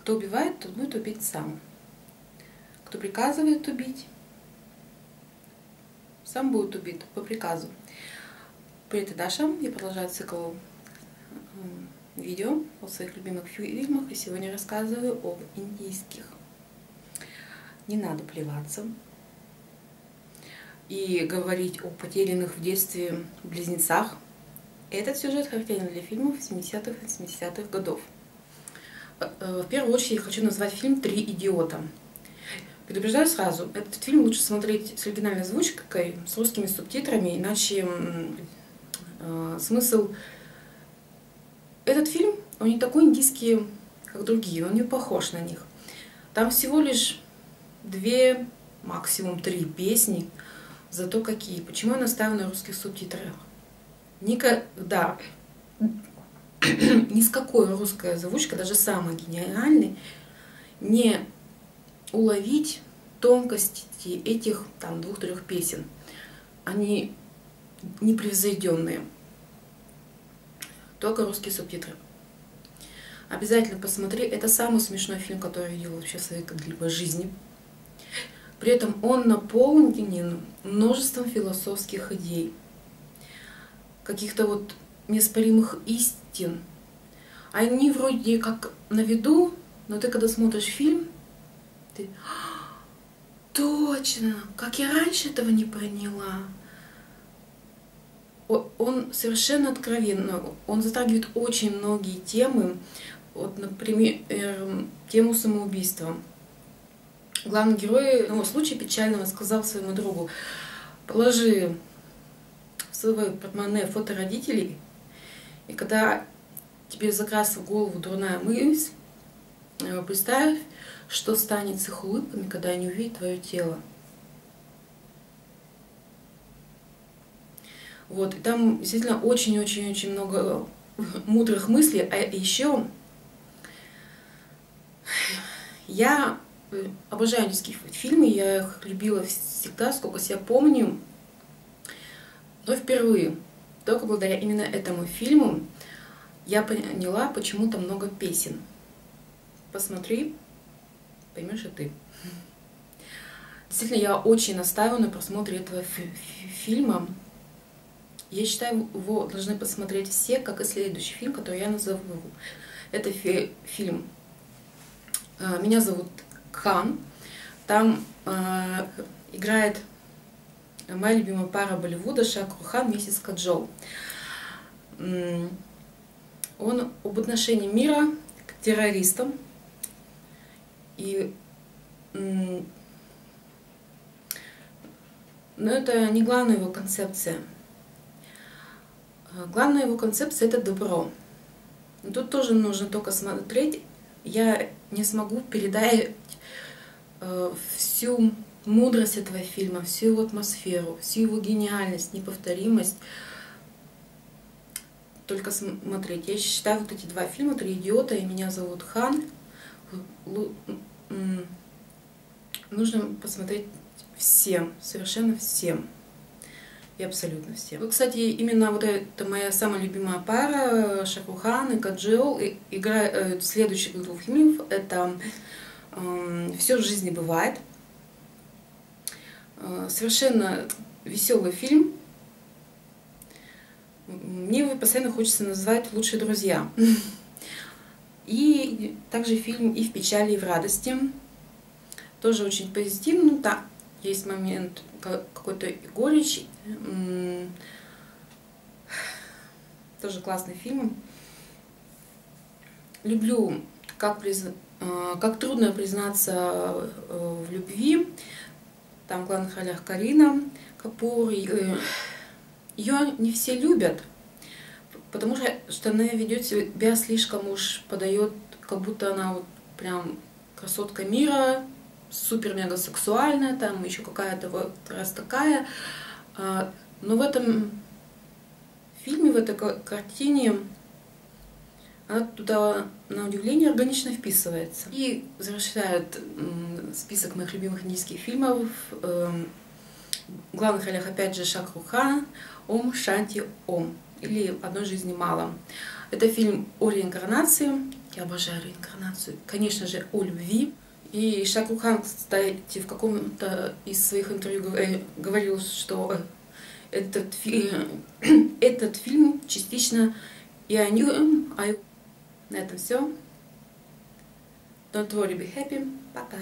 Кто убивает, тот будет убить сам. Кто приказывает убить, сам будет убит по приказу. Привет, Даша. Я продолжаю цикл видео о своих любимых фильмах. И сегодня рассказываю об индийских. Не надо плеваться и говорить о потерянных в детстве близнецах. Этот сюжет характерен для фильмов 70-х и 70-х годов. Э, в первую очередь хочу назвать фильм «Три идиота». Предупреждаю сразу, этот фильм лучше смотреть с оригинальной озвучкой, с русскими субтитрами, иначе э, смысл... Этот фильм, он не такой индийский, как другие, он не похож на них. Там всего лишь две, максимум три песни, зато какие. Почему я настаиваю на русских субтитрах? Никогда ни с какой русской озвучкой, даже самой гениальной, не уловить тонкости этих там двух-трех песен. Они непревзойденные. Только русские субтитры. Обязательно посмотри. Это самый смешной фильм, который я видела вообще в своей когда-либо жизни. При этом он наполнен множеством философских идей, каких-то вот неоспоримых истин. Они вроде как на виду, но ты когда смотришь фильм, ты «А, точно, как я раньше этого не поняла. Он совершенно откровенно, он затрагивает очень многие темы, вот, например, тему самоубийства. Главный герой, ну, в случае печального, сказал своему другу, положи в свой портмоне фото родителей, и когда тебе закрасит в голову дурная мысль, э, представь, что станет с их улыбками, когда они увидят твое тело. Вот, и там действительно очень-очень-очень много мудрых мыслей. А еще я э, обожаю индийские фильмы, я их любила всегда, сколько себя помню. Но впервые только благодаря именно этому фильму я поняла, почему там много песен. Посмотри, поймешь и ты. Действительно, я очень настаиваю на просмотре этого фильма. Я считаю, его должны посмотреть все, как и следующий фильм, который я назову. Это фи фильм а, «Меня зовут Хан». Там э, играет моя любимая пара Болливуда Шакру Хан вместе с Каджол. Он об отношении мира к террористам. И но это не главная его концепция. Главная его концепция это добро. Тут тоже нужно только смотреть. Я не смогу передать э, всю мудрость этого фильма, всю его атмосферу, всю его гениальность, неповторимость. Только смотреть. Я считаю вот эти два фильма «Три идиота» и «Меня зовут Хан» нужно посмотреть всем, совершенно всем. И абсолютно всем. Вот, кстати, именно вот это моя самая любимая пара, Шахрухан и Каджиол, играют э, следующих двух фильмов. Это «Все в жизни бывает», совершенно веселый фильм. Мне его постоянно хочется назвать «Лучшие друзья». И также фильм «И в печали, и в радости». Тоже очень позитивный. Ну да, есть момент какой-то горечь. Тоже классный фильм. Люблю, как, приз... Э, как трудно признаться э, в любви там в главных ролях Карина Капур. Ее не все любят, потому что, что она ведет себя слишком уж подает, как будто она вот прям красотка мира, супер-мега сексуальная, там еще какая-то вот раз такая. А, но в этом фильме, в этой картине она туда, на удивление, органично вписывается. И завершает список моих любимых индийских фильмов. Эм, в главных ролях, опять же, Шакрухан, Ом Шанти Ом, или «Одной жизни мало». Это фильм о реинкарнации, Я обожаю реинкарнацию. Конечно же, о любви. И Шакрухан, кстати, в каком-то из своих интервью говорил, что этот, этот фильм частично и о нем. А на этом все. Don't worry, be happy. Пока.